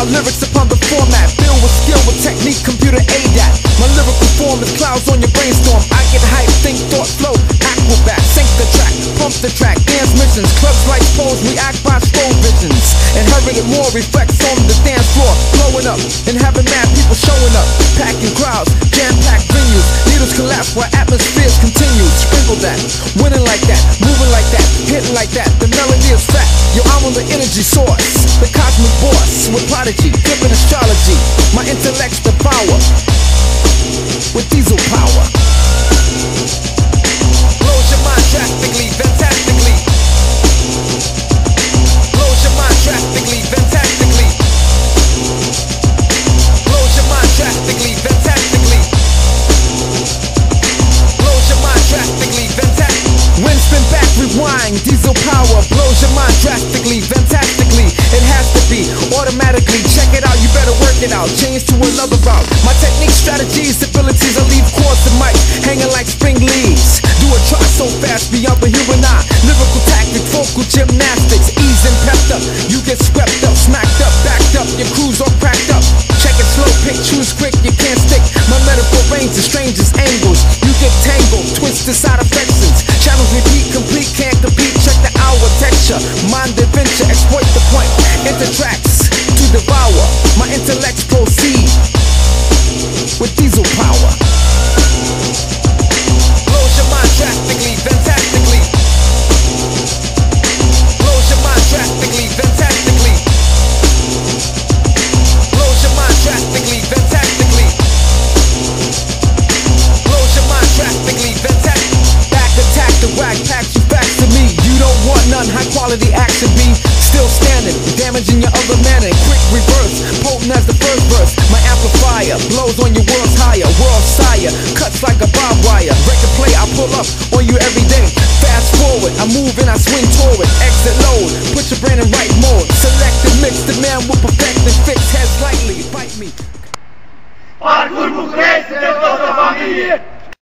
My lyrics upon the format. Build with skill, with technique, computer aid My lyrical form is clouds on your brainstorm. I get hype, think, thought, flow, acrobat Sync the track, pumps the track, dance missions. Clubs like foes, react by stone visions. Inherited more reflects on the dance floor. Blowing up and having mad people showing up. Packing crowds, jam-packed venues. Needles collapse while atmospheres continue. Sprinkle that, winning like that, moving like that Hitting like that, the melody is fat. The energy source, the cosmic boss with prodigy, giving astrology. My intellect's the power power blows your mind drastically, fantastically. It has to be automatically. Check it out, you better work it out. Change to another route. My technique, strategies, abilities, I leave chords to mic hanging like spring leaves. Do a try so fast beyond the human eye. Lyrical tactic, vocal gymnastics, ease and pepped up. You get swept up, smacked up, backed up. Your crew's all cracked up. Check it slow, pick, choose quick, you can't stick. My metaphor range the strangest angles. You get tangled, twisted side affections. Channels repeat, complete, can't devour. My intellects proceed with diesel power. Blows your mind drastically, fantastically. Blows your mind drastically, fantastically. Blows your mind drastically, fantastically. Blows your mind drastically, fantastically. Back attack the whack, pack you back to me. You don't want none, high quality action be still standing, damaging your other man as the first verse. My amplifier blows on your world's higher, world sire, cuts like a barbed wire. Record play, I pull up on you every day. Fast forward, I move and I swing toward Exit load, put your brain in right mode. Select and mix, the man will perfect and fix heads lightly. Bite me. Parkour toată familie!